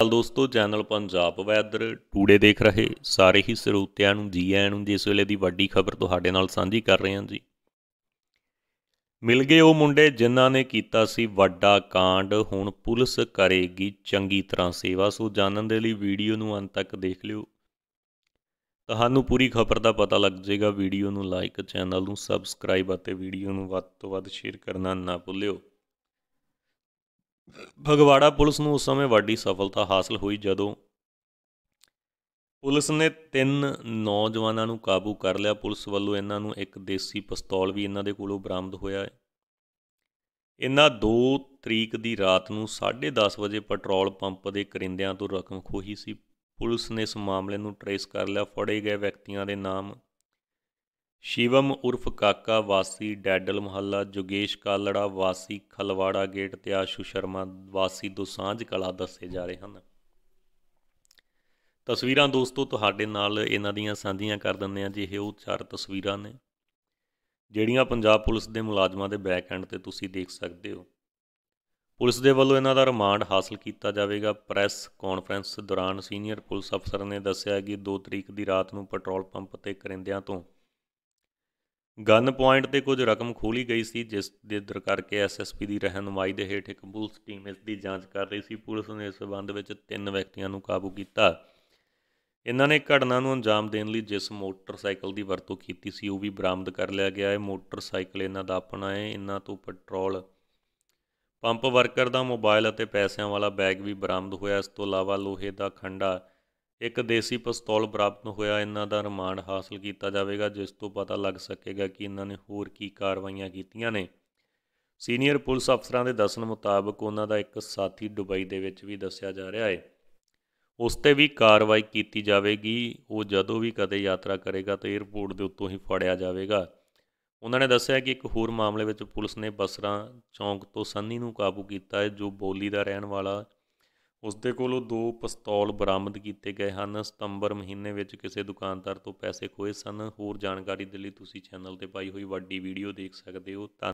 ਹਾਲ ਦੋਸਤੋ channel Punjab weather today ਦੇਖ ਰਹੇ। ਸਾਰੇ ਹੀ ਸਰੋਤਿਆਂ ਨੂੰ ਜੀ ਆਇਆਂ ਨੂੰ ਜਿਸ ਵੇਲੇ ਦੀ ਵੱਡੀ ਖਬਰ ਤੁਹਾਡੇ ਨਾਲ ਸਾਂਝੀ ਕਰ ਰਹੇ ਹਾਂ ਜੀ। ਮਿਲ ਗਏ ਉਹ ਮੁੰਡੇ ਜਿਨ੍ਹਾਂ ਨੇ ਕੀਤਾ ਸੀ ਵੱਡਾ ਕਾਂਡ। ਹੁਣ ਪੁਲਿਸ ਕਰੇਗੀ ਚੰਗੀ ਤਰ੍ਹਾਂ ਸੇਵਾ, ਸੋ ਜਾਣਨ ਦੇ ਲਈ ਵੀਡੀਓ ਨੂੰ ਅੰਤ ਤੱਕ ਦੇਖ ਲਿਓ। ਤੁਹਾਨੂੰ ਪੂਰੀ ਖਬਰ ਦਾ ਪਤਾ ਲੱਗ ਜਾਏਗਾ। ਵੀਡੀਓ ਨੂੰ ਲਾਈਕ, ਚੈਨਲ ਨੂੰ ਸਬਸਕ੍ਰਾਈਬ ਅਤੇ ਵੀਡੀਓ ਨੂੰ ਵੱਧ ਤੋਂ ਵੱਧ ਸ਼ੇਅਰ ਕਰਨਾ ਨਾ ਭੁੱਲਿਓ। ਫਗਵਾੜਾ ਪੁਲਿਸ ਨੂੰ ਉਸ ਸਮੇਂ ਵੱਡੀ ਸਫਲਤਾ ਹਾਸਲ ਹੋਈ ਜਦੋਂ ਪੁਲਿਸ ਨੇ ਤਿੰਨ ਨੌਜਵਾਨਾਂ ਨੂੰ ਕਾਬੂ ਕਰ ਲਿਆ। ਪੁਲਿਸ ਵੱਲੋਂ ਇਹਨਾਂ ਨੂੰ ਇੱਕ ਦੇਸੀ ਪਿਸਤੌਲ ਵੀ ਇਹਨਾਂ ਦੇ ਕੋਲੋਂ ਬਰਾਮਦ ਹੋਇਆ ਹੈ। ਇਹਨਾਂ 2 ਤਰੀਕ ਦੀ ਰਾਤ ਨੂੰ 10:30 ਵਜੇ ਪੈਟਰੋਲ ਪੰਪ ਦੇ ਕਰਿੰਦਿਆਂ ਤੋਂ ਰਕਮ ਖੋਹੀ ਸੀ। ਪੁਲਿਸ ਨੇ ਇਸ ਮਾਮਲੇ ਨੂੰ ਟਰੇਸ ਕਰ ਲਿਆ। ਫੜੇ ਗਏ ਵਿਅਕਤੀਆਂ ਦੇ ਨਾਮ ਸ਼ਿਵਮ ਉਰਫ ਕਾਕਾ ਵਾਸੀ ਡੈਡਲ ਮਹੱਲਾ, ਜੋਗੇਸ਼ ਕਾਲੜਾ ਵਾਸੀ ਖਲਵਾੜਾ ਗੇਟ ਤੇ ਆਸ਼ੂ ਸ਼ਰਮਾ ਵਾਸੀ ਦੋਸਾਂਝ ਕਲਾ ਦੱਸੇ ਜਾ ਰਹੇ ਹਨ। ਤਸਵੀਰਾਂ ਦੋਸਤੋ, ਤੁਹਾਡੇ ਨਾਲ ਇਹਨਾਂ ਦੀਆਂ ਸਾਂਝੀਆਂ ਕਰ ਦਿੰਦੇ ਆ ਜੀ। ਇਹ ਉਹ ਚਾਰ ਤਸਵੀਰਾਂ ਨੇ, ਜਿਹੜੀਆਂ ਪੰਜਾਬ ਪੁਲਿਸ ਦੇ ਮੁਲਾਜ਼ਮਾਂ ਦੇ ਬੈਕ ਐਂਡ ਤੇ ਤੁਸੀਂ ਦੇਖ ਸਕਦੇ ਹੋ। ਪੁਲਿਸ ਦੇ ਵੱਲੋਂ ਇਹਨਾਂ ਦਾ ਰਿਮਾਂਡ ਹਾਸਲ ਕੀਤਾ ਜਾਵੇਗਾ। ਪ੍ਰੈਸ ਕਾਨਫਰੰਸ ਦੌਰਾਨ ਸੀਨੀਅਰ ਪੁਲਿਸ ਅਫਸਰ ਨੇ ਦੱਸਿਆ ਕਿ 2 ਤਰੀਕ ਦੀ ਰਾਤ ਨੂੰ ਪੈਟਰੋਲ ਪੰਪ ਤੇ ਕਰਿੰਦਿਆਂ ਤੋਂ ਗਨ ਪੁਆਇੰਟ ਤੇ ਕੁਝ ਰਕਮ ਖੋਲੀ ਗਈ ਸੀ, ਜਿਸ ਦੇ ਦਰ ਕਰਕੇ ਐਸਐਸਪੀ ਦੀ ਰਹਿਨੁਮਾਈ ਦੇ ਹੇਠ ਇੱਕ ਪੁਲਿਸ ਟੀਮ ਇਸ ਦੀ ਜਾਂਚ ਕਰ ਰਹੀ ਸੀ। ਪੁਲਿਸ ਨੇ ਇਸ ਸਬੰਧ ਵਿੱਚ ਤਿੰਨ ਵਿਅਕਤੀਆਂ ਨੂੰ ਕਾਬੂ ਕੀਤਾ। ਇਹਨਾਂ ਨੇ ਘਟਨਾ ਨੂੰ ਅੰਜਾਮ ਦੇਣ ਲਈ ਜਿਸ ਮੋਟਰਸਾਈਕਲ ਦੀ ਵਰਤੋਂ ਕੀਤੀ ਸੀ, ਉਹ ਵੀ ਬਰਾਮਦ ਕਰ ਲਿਆ ਗਿਆ ਹੈ। ਮੋਟਰਸਾਈਕਲ ਇਹਨਾਂ ਦਾ ਆਪਣਾ ਹੈ। ਇਹਨਾਂ ਤੋਂ ਪੈਟਰੋਲ ਪੰਪ ਵਰਕਰ ਦਾ, ਮੋਬਾਈਲ ਅਤੇ ਪੈਸਿਆਂ ਵਾਲਾ ਬੈਗ ਵੀ ਬਰਾਮਦ ਹੋਇਆ। ਇਸ ਤੋਂ ਇਲਾਵਾ ਲੋਹੇ ਦਾ ਖੰਡਾ ਇੱਕ ਦੇਸੀ ਪਿਸਤੌਲ ਬਰਾਮਦ ਹੋਇਆ। ਇਹਨਾਂ ਦਾ ਰਿਮਾਂਡ ਹਾਸਲ ਕੀਤਾ ਜਾਵੇਗਾ, ਜਿਸ ਤੋਂ ਪਤਾ ਲੱਗ ਸਕੇਗਾ ਕਿ ਇਹਨਾਂ ਨੇ ਹੋਰ ਕੀ ਕਾਰਵਾਈਆਂ ਕੀਤੀਆਂ ਨੇ। ਸੀਨੀਅਰ ਪੁਲਿਸ ਅਫਸਰਾਂ ਦੇ ਦੱਸਣ ਮੁਤਾਬਕ ਉਹਨਾਂ ਦਾ ਇੱਕ ਸਾਥੀ ਦੁਬਈ ਦੇ ਵਿੱਚ ਵੀ ਦੱਸਿਆ ਜਾ ਰਿਹਾ ਹੈ। ਉਸ ਤੇ ਵੀ ਕਾਰਵਾਈ ਕੀਤੀ ਜਾਵੇਗੀ। ਉਹ ਜਦੋਂ ਵੀ ਕਦੇ ਯਾਤਰਾ ਕਰੇਗਾ ਤਾਂ 에ਅਰਪੋਰਟ ਦੇ ਉੱਤੋਂ ਹੀ ਫੜਿਆ ਜਾਵੇਗਾ। ਉਹਨਾਂ ਨੇ ਦੱਸਿਆ ਕਿ ਇੱਕ ਹੋਰ ਮਾਮਲੇ ਵਿੱਚ ਪੁਲਿਸ ਨੇ ਬਸਰਾ ਚੌਂਕ ਤੋਂ ਸੰਨੀ ਨੂੰ ਕਾਬੂ ਕੀਤਾ ਹੈ, ਜੋ ਬੋਲੀ ਦਾ ਰਹਿਣ ਵਾਲਾ ਉਸ ਦੇ ਕੋਲੋਂ ਦੋ ਪਿਸਤੌਲ ਬਰਾਮਦ ਕੀਤੇ ਗਏ ਹਨ। ਸਤੰਬਰ ਮਹੀਨੇ ਵਿੱਚ ਕਿਸੇ ਦੁਕਾਨਦਾਰ ਤੋਂ ਪੈਸੇ ਖੋਹੇ ਸਨ। ਹੋਰ ਜਾਣਕਾਰੀ ਦੇ ਲਈ ਤੁਸੀਂ ਚੈਨਲ ਤੇ ਪਾਈ ਹੋਈ ਵੱਡੀ ਵੀਡੀਓ ਦੇਖ ਸਕਦੇ ਹੋ।